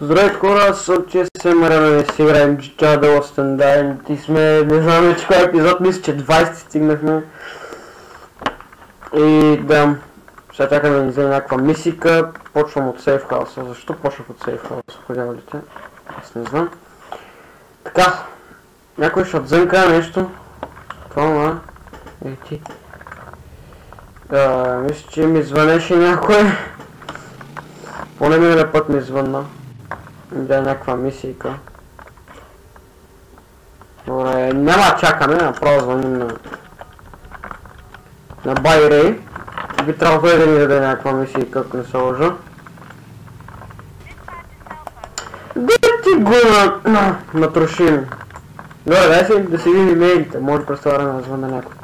Здравейте хора, аз съм ЧСМ Рена и си играем Lost and Dying. И сме, не знам вече кой епизод, мисля, че 20 стигнахме. И да, сега чакам да ни вземе някаква мисика. Почвам от Safe House. Защо почвах от Safe House, ходявалите? Аз не знам. Така, някой ще отзънка нещо. Това ма. Ей ти. Да, мисля, че ми звънеше някой. Поне миналия път ми звънна. Да някаква мисийка. Добре, няма чакаме, направо звъним на... На Байрей. Би трябвало да ни даде някаква мисийка, ако не се лъжа. Да ти го на... на... натрошим. Добре, дай си да си видим имейлите. Може през това време да звънна някой.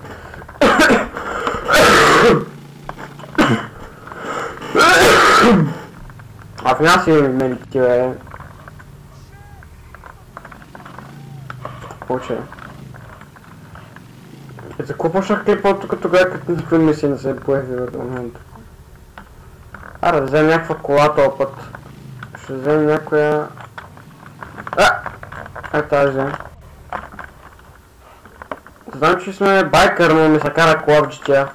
А в нас имаме имейлите ти, бе. Поче. За какво почнах клипа тук тогава, като никой ми се не се появи в момента? Аре, да вземем някаква кола този път. Ще вземем някоя... А! Е тази. Знам, че сме байкър, но ми се кара кола в GTA.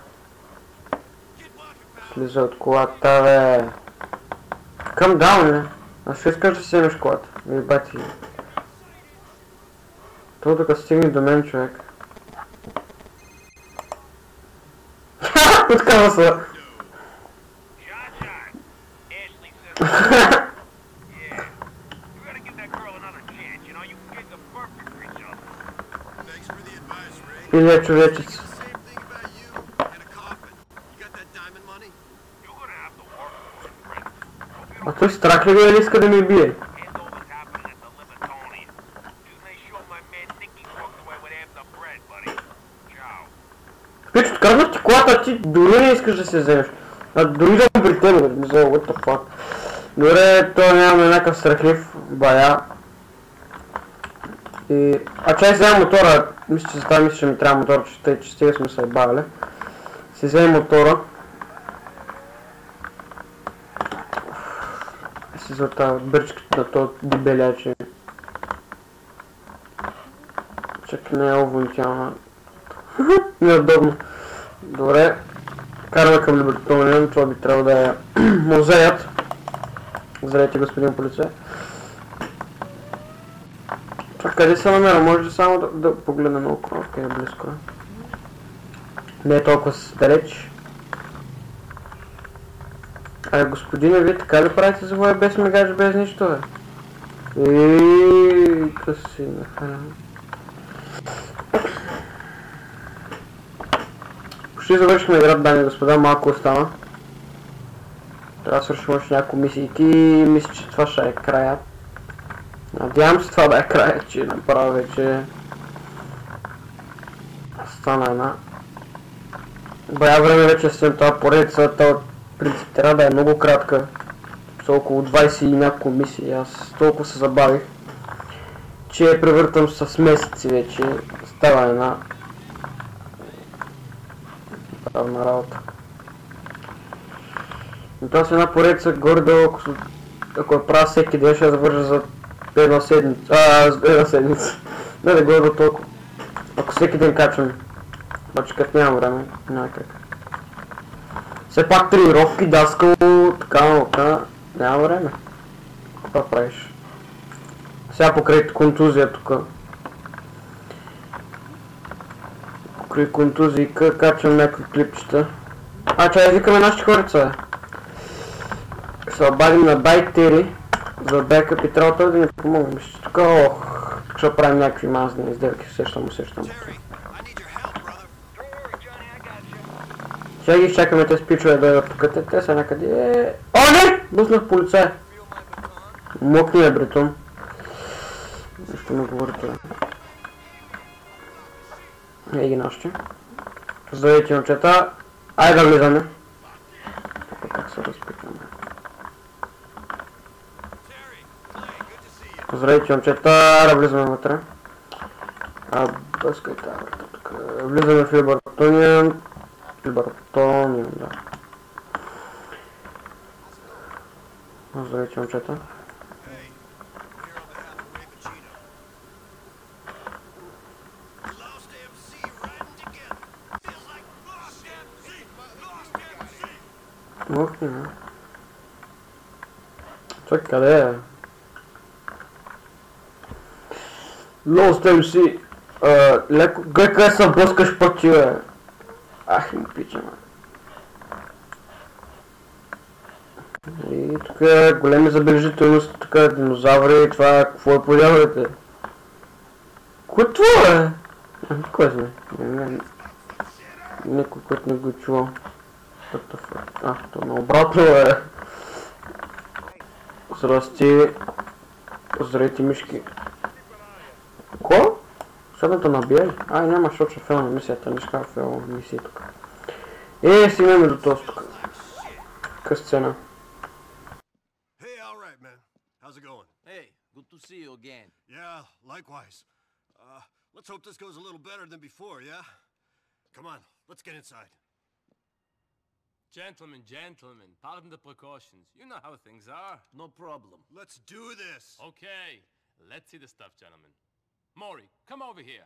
Слиза от колата, бе. Come down, ли? Аз ще искаш да си вземеш колата. Или бати. Кто только сильный домен человек? Тут колоссо. Привет, чувачец. А то есть трак ли говорили с кодами бей? Ти дори не искаш да се вземеш. А дори да е при теб, бе, не знам, what the fuck. Добре, то нямаме някакъв страхлив бая. И... А чай взема мотора, мисля, че за това мисля, че ми трябва мотор, че, те, че сме се бавили. Си вземе мотора. Си за тази на този дебеляче. Чак не е овунтяна. Неудобно. Добре. Караме към Либертониан. Това би трябвало да е музеят. Здравейте, господин полицай. Това къде се намира? Може ли само да, да погледна на около? Къде е близко? Не е толкова далеч. Ай, господине, вие така ли правите завоя без мегаж, без нищо, бе? Нахрана. Почти завършихме играта, дами и господа, малко остана. Трябва да свършим още няколко мисии. Ти мисля, че това ще е края. Надявам се това да е края, че направо вече стана една. Бая време вече след това поредица, това принцип трябва да е много кратка. С около 20 и няколко мисии. Аз толкова се забавих, че превъртам с месеци вече. Става една правна работа. И това с една поредица горе-долу, ако, ако я правя всеки ден, ще я завържа за една седмица. А, за една седмица. Не да горе до толкова. Ако всеки ден качвам. Обаче като нямам време, няма как. Все пак тренировки, даскало, така, така, няма време. Какво правиш? Сега покрай контузия тук. Покрай контузии къ- качвам някакви клипчета. А, чай, викаме нашите хорица. Ще се обадим на Байтери за бекъп и трябва да ни помогне. Че тук, ох, ще правим някакви мазни изделки, сещам, усещам. You. Сега ги изчакаме тези пичове да дойдат тук. Те, те са някъде... О, не! Буснах полицай. Мокни е, бретон. Нещо ми говори това. Ги нашите. Здравейте, момчета. Айде да влизаме. Тук как се разпитваме. Здравейте, момчета. Да влизаме вътре. А, бъскай тази врата тук. Влизаме в Либертониан. Либертониан, да. Здравейте, момчета. Махни, бе. Чакай, къде е? Lost MC. А, леко... Гай къде се блъскаш пък ти, бе? Ах, им пича, бе. И тук е големи забележителности, тук е динозаври, това какво е подявате? Кой е това, бе? Кой не. Някой, който не го е чувал. What the fuck? А, то наобратно е. Здрасти. Здравейте, мишки. Ко? Сега да набия ли? Ай, няма, защото ще филма мисията, не ще кажа филма мисия тук. Е, стигнем до този тук. Къс сцена. Hey, all right, man. How's it going? Hey, good to see you again. Yeah, likewise. Uh, let's hope this goes a little better than before, yeah? Come on, let's get inside. Gentlemen, gentlemen, pardon the precautions. You know how things are. No problem. Let's do this. Okay, let's see the stuff, gentlemen. Maury, come over here.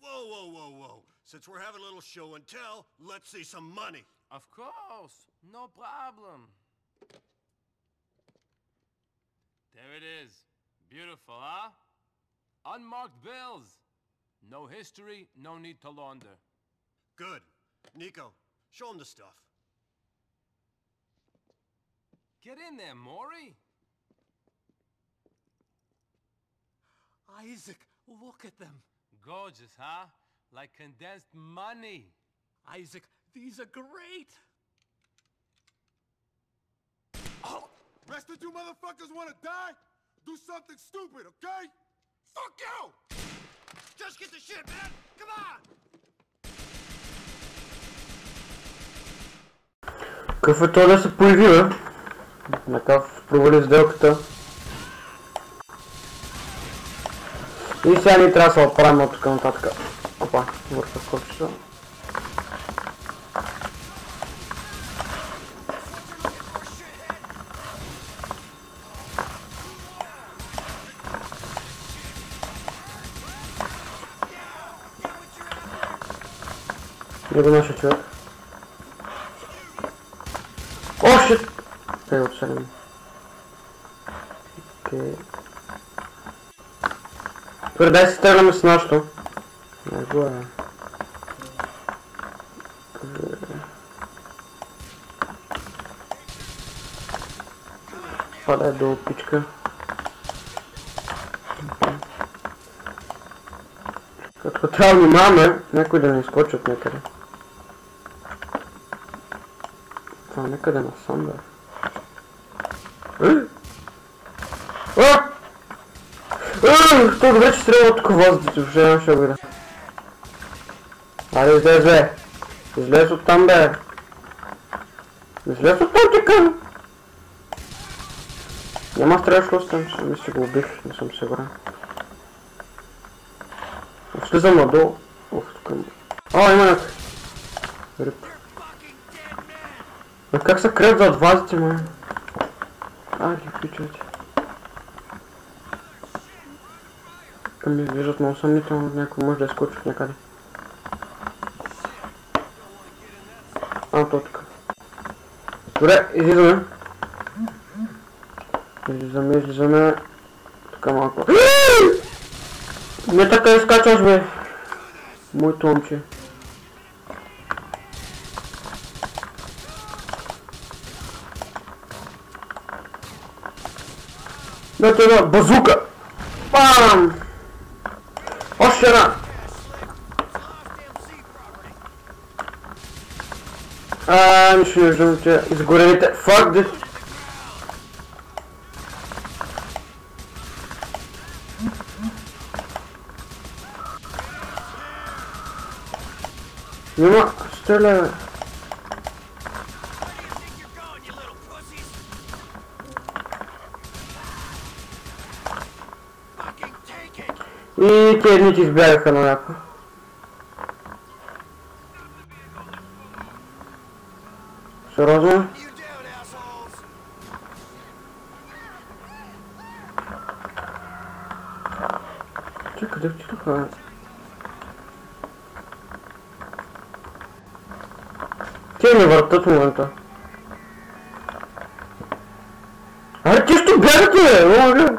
Whoa, whoa, whoa, whoa. Since we're having a little show and tell, let's see some money. Of course, no problem. There it is. Beautiful, huh? Unmarked bills. No history, no need to launder. Good. Nico, show him the stuff. Get in there, Maury. Isaac, look at them. Gorgeous, huh? Like condensed money. Isaac, these are great. Rest of you motherfuckers wanna die? Do something stupid, okay? Fuck you! Just get the shit, man! Come on! Какъв е то да се появи, бе? Накав провали сделката. И сега ни трябва да се оправим от тук нататък. Опа, върха скочица. Где го нашия човек? Отстрани. Окей. Добре, дай се стреляме с нашото. Не го е. Падай долу, пичка. Като трябва внимаваме, някой да не изкочи от някъде. Това някъде насам, бе. Е? А! А! То добре, че стрелва тук въздух, въобще да го видя. Айде, излез, бе. Излез от там, бе. Излез от там, кажа. Няма стреляш лост там, че мисля, го убих, не съм сигурен. Слизам надолу. Ух, тук има. О, има някой. Рип. А как се крият зад вазите, ме? А, ги пичайте. Ми виждат много съмнително, някой може да изкочи от някъде. А, то тук. Добре, излизаме. Излизаме, излизаме. Тук малко. Не така изкачваш, бе. Моето момче. Дайте една базука! Бам! Една! А, нищо не виждам, че изгорените. Fuck this! Няма, стреляй, И те едните избягаха на някой. Сериозно? Че къде отидоха? Те не въртат в момента. Аре, те ще бягате, бе!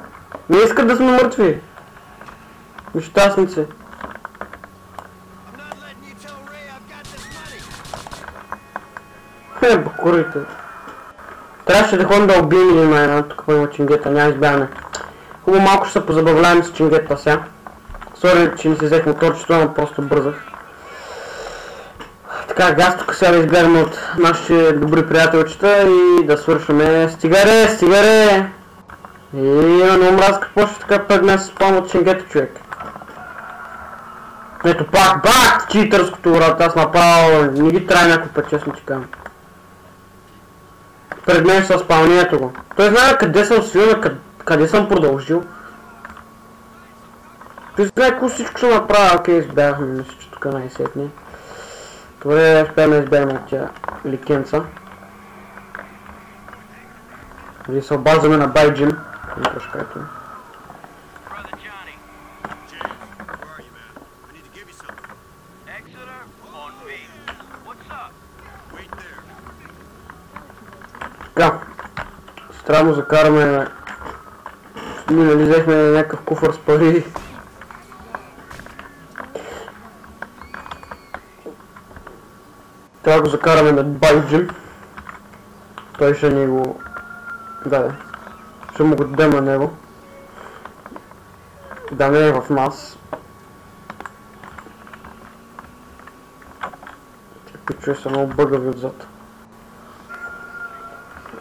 Не искат да сме мъртви. Нещастници. I'm not letting you tell Ray I've got this money. Е, бакурите. Трябваше да ходим да убием един на една, тук има чингета, няма избягане. Хубаво малко ще се позабавляваме с чингета сега. Сори, че не си взех моторчето, но просто бързах. Така, газ тук сега да избягаме от нашите добри приятелчета и да свършваме. Стигаре, стигаре! И на омраз какво ще така пък днес спам от чингета човек. Ето пак, бак, читърското врата, аз направо не ги трябва някой път, честно ти казвам. Пред мен с спалнението го. Той знае къде съм свил, къде, къде съм продължил. Той знае какво всичко ще направя, окей, избягахме, мисля, че тук най-сетне. Добре, успеем да избягаме от тя ликенца. Или се обазваме на Байджим. Не точно Странно закараме... Ние нали взехме някакъв куфър с пари. Трябва да го закараме на Байджим. Той ще ни го... даде. Ще му го дадем на него. Да не е в нас. Чакай, че са много бъгави отзад.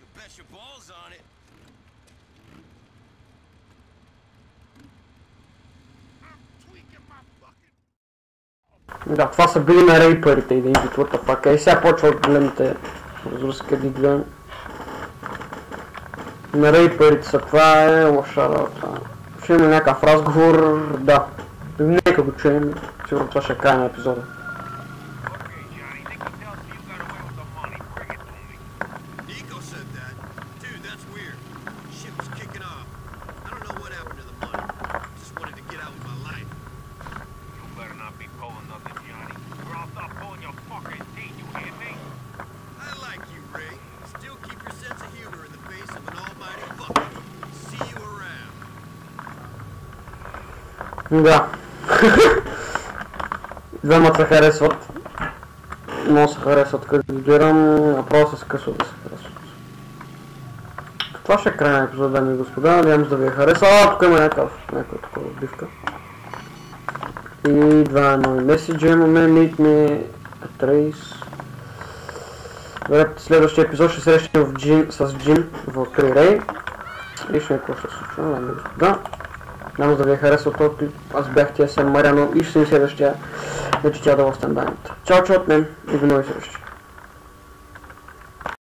You bet your balls on it. Да, това са били на рейпърите и да индитвата пак. И сега почват големите руски да гледам. На рейпърите са, това е лоша работа. Ще има някакъв разговор, да. Нека го чуем, сигурно това ще е край на епизода. Да. Двамата се харесват. Много се харесват, като ги гледам, направо се скъсва да се харесват. Това ще е край на епизода, дами и господа. Надявам се да ви е харесал. А, тук има някакъв, някаква такова отбивка. И два нови меседжа имаме. Meet me at. Добре, следващия епизод ще срещнем с Джин в Крирей. И ще какво ще се случва, дами и господа. Се да ви е харесал този клип. Аз бях тия съм Мариано и ще се следващия на Чичада в стенданията. Чао, чао от мен и до нови срещи.